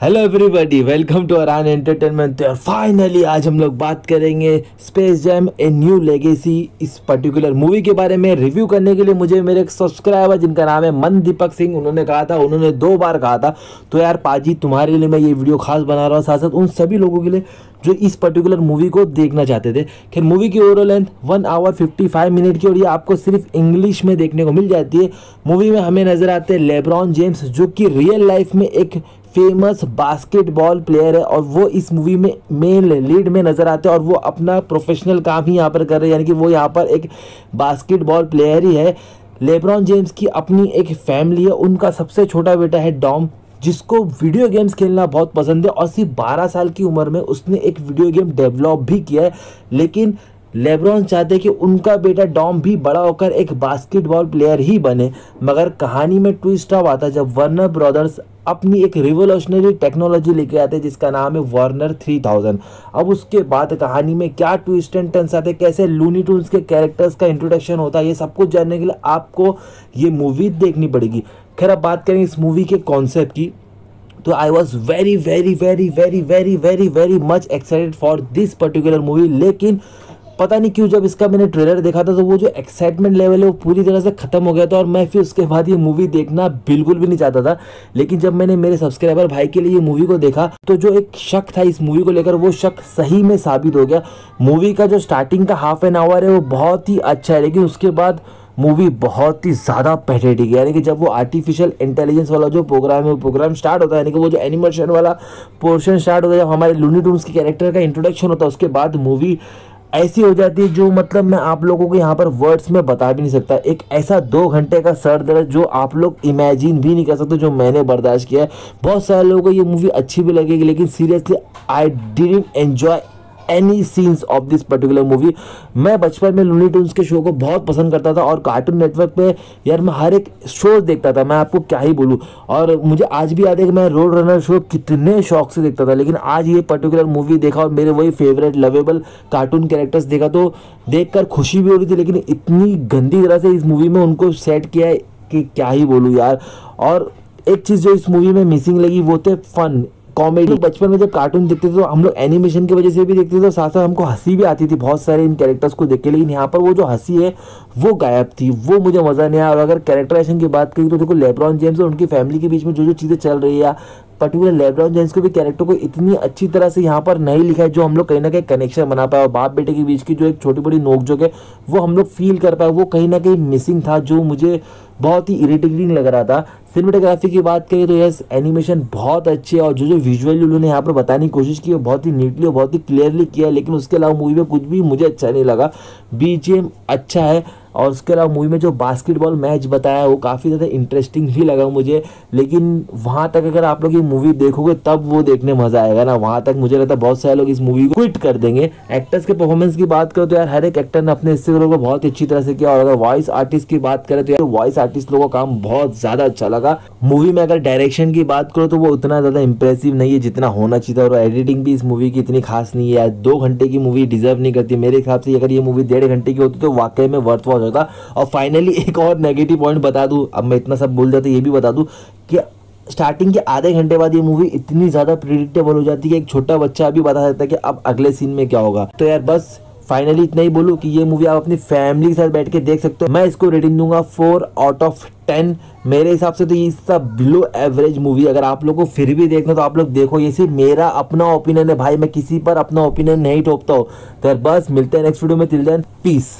Hello everybody welcome to Aran entertainment तो finally आज हम लोग बात करेंगे space jam a new legacy इस पर्टिकुलर मूवी के बारे में रिव्यू करने के लिए मुझे मेरे एक सब्सक्राइबर जिनका नाम है मन दीपक सिंह, उन्होंने कहा था, उन्होंने दो बार कहा था तो यार पाजी, तुम्हारे लिए मैं ये वीडियो खास बना रहा हूँ। साथ साथ उन सभी लोगों के लिए जो इस पर्टिकुलर मूवी को देखना चाहते थे। खैर मूवी की overall length one hour fifty five minute की और ये आपको सिर्फ़ इंग्लिश में देखने को मिल जाती है। मूवी में हमें नज़र आते हैं लेब्रॉन जेम्स जो कि रियल लाइफ में एक फ़ेमस बास्केटबॉल प्लेयर है और वो इस मूवी में मेन लीड में नज़र आते हैं और वो अपना प्रोफेशनल काम ही यहाँ पर कर रहे हैं। यानी कि वो यहाँ पर एक बास्केटबॉल प्लेयर ही है। लेब्रॉन जेम्स की अपनी एक फैमिली है। उनका सबसे छोटा बेटा है डॉम, जिसको वीडियो गेम्स खेलना बहुत पसंद है और सिर्फ़ 12 साल की उम्र में उसने एक वीडियो गेम डेवलप भी किया है। लेकिन लेब्रॉन चाहते कि उनका बेटा डॉम भी बड़ा होकर एक बास्केटबॉल प्लेयर ही बने, मगर कहानी में ट्विस्ट अब आता जब वर्नर ब्रदर्स अपनी एक रिवोल्यूशनरी टेक्नोलॉजी लेके आते हैं, जिसका नाम है वार्नर 3000 अब उसके बाद कहानी में क्या ट्विस्ट एंड टर्न्स आते कैसे लूनी टून्स के कैरेक्टर्स का इंट्रोडक्शन होता है, ये सब कुछ जानने के लिए आपको ये मूवी देखनी पड़ेगी। खैर, अब बात करें इस मूवी के कॉन्सेप्ट की तो I was very very very very very very very much excited for this particular movie लेकिन पता नहीं क्यों जब इसका मैंने ट्रेलर देखा था तो वो जो एक्साइटमेंट लेवल है, वो पूरी तरह से ख़त्म हो गया था और मैं फिर उसके बाद ये मूवी देखना बिल्कुल भी नहीं चाहता था। लेकिन जब मैंने मेरे सब्सक्राइबर भाई के लिए ये मूवी को देखा तो जो एक शक था इस मूवी को लेकर, वो शक सही में साबित हो गया। मूवी का जो स्टार्टिंग का हाफ़ एन आवर है, वो बहुत ही अच्छा है, लेकिन उसके बाद मूवी बहुत ही ज़्यादा पैथेटिक है। यानी कि जब वो आर्टिफिशियल इंटेलिजेंस वाला जो प्रोग्राम है, वो प्रोग्राम स्टार्ट होता है, यानी कि वो जो एनिमेशन वाला पोर्शन स्टार्ट होता है, जब हमारे लूनी टूम्स के कैरेक्टर का इंट्रोडक्शन होता है, उसके बाद मूवी ऐसी हो जाती है जो मतलब मैं आप लोगों को यहाँ पर वर्ड्स में बता भी नहीं सकता। एक ऐसा दो घंटे का सर दर्द जो आप लोग इमेजिन भी नहीं कर सकते, जो मैंने बर्दाश्त किया है। बहुत सारे लोगों को ये मूवी अच्छी भी लगेगी, लेकिन seriously I didn't enjoy any scenes of this particular movie मैं बचपन में लूनी टून्स के शो को बहुत पसंद करता था और कार्टून नेटवर्क पे यार मैं हर एक शो देखता था। मैं आपको क्या ही बोलूँ। और मुझे आज भी याद है कि मैं रोड रनर शो कितने शौक से देखता था। लेकिन आज ये पर्टिकुलर मूवी देखा और मेरे वही फेवरेट लवेबल कार्टून कैरेक्टर्स देखा तो देख खुशी भी हो रही थी। लेकिन इतनी गंदी तरह से इस मूवी में उनको सेट किया है कि क्या ही बोलूँ यार। और एक चीज़ जो इस मूवी में मिसिंग लगी वो थे फन कॉमेडी बचपन में जब कार्टून देखते थे तो हम लोग एनिमेशन की वजह से भी देखते थे तो साथ साथ हमको हँसी भी आती थी बहुत सारे इन कैरेक्टर्स को देख के। लेकिन यहाँ पर वो जो हँसी है, वो गायब थी, वो मुझे मज़ा नहीं आया। और अगर कैरेक्टराइजेशन की बात करें तो देखो लेब्रॉन जेम्स और उनकी फैमिली के बीच में जो जो चीज़ें चल रही है पर्टिकुलर लेब्रॉन जेम्स को भी कैरेक्टर को इतनी अच्छी तरह से यहाँ पर नहीं लिखा है, जो हम लोग कहीं ना कहीं कनेक्शन बना पाए और बाप बेटे के बीच की जो एक छोटी बड़ी नोक जोक है, वो हम लोग फील कर पाए, वो कहीं ना कहीं मिसिंग था, जो मुझे बहुत ही इरिटेटिंग लग रहा था। सिनेमेटोग्राफी की बात करें तो यस एनिमेशन बहुत अच्छी है और जो जो विजुअली उन्होंने यहाँ पर बताने की कोशिश की है बहुत ही नीटली और बहुत ही क्लियरली किया है, लेकिन उसके अलावा मूवी में कुछ भी मुझे अच्छा नहीं लगा। बीजीएम अच्छा है और उसके अलावा मूवी में जो बास्केटबॉल मैच बताया, वो काफ़ी ज़्यादा इंटरेस्टिंग भी लगा मुझे। लेकिन वहाँ तक अगर आप लोग ये मूवी देखोगे, तब वो देखने मज़ा आएगा ना। वहाँ तक मुझे लगता है बहुत सारे लोग इस मूवी को क्विट कर देंगे। एक्टर्स के परफॉर्मेंस की बात करो तो यार, हर एक एक्टर ने अपने हिस्से को बहुत अच्छी तरह से किया। और अगर वॉइस आर्टिस्ट की बात करें तो यार वॉइस आर्टिस्ट लोगों का काम बहुत ज़्यादा अच्छा लगा। मूवी में अगर डायरेक्शन की बात करो तो वो उतना ज़्यादा इंप्रेसिव नहीं है जितना होना चाहिए और एडिटिंग भी इस मूवी की इतनी खास नहीं है। दो घंटे की मूवी डिजर्व नहीं करती। मेरे हिसाब से अगर ये मूवी डेढ़ घंटे की होती तो वाकई में वर्थ होता और फाइनली एक और नेगेटिव पॉइंट बता दूँ, अब मैं इतना सब बोल जाता ये भी बता दूँ कि स्टार्टिंग के आधे घंटे बाद ये मूवी इतनी ज़्यादा प्रिडिक्टेबल हो जाती है कि एक छोटा बच्चा अभी बता सकता है कि अब अगले सीन में क्या होगा। तो यार बस फाइनली इतना ही बोलूँ कि ये मूवी आप अपनी फैमिली के साथ बैठ के देख सकते हो। मैं इसको रेटिंग दूँगा फोर आउट ऑफ़ टेन मेरे हिसाब से तो ये सब बिलो एवरेज मूवी अगर आप लोग को फिर भी देखना तो आप लोग देखो, ये सिर्फ़ मेरा अपना ओपिनियन है। भाई, मैं किसी पर अपना ओपिनियन नहीं ठोकता हूँ। तो बस, मिलते हैं नेक्स्ट वीडियो में। तिल देन पीस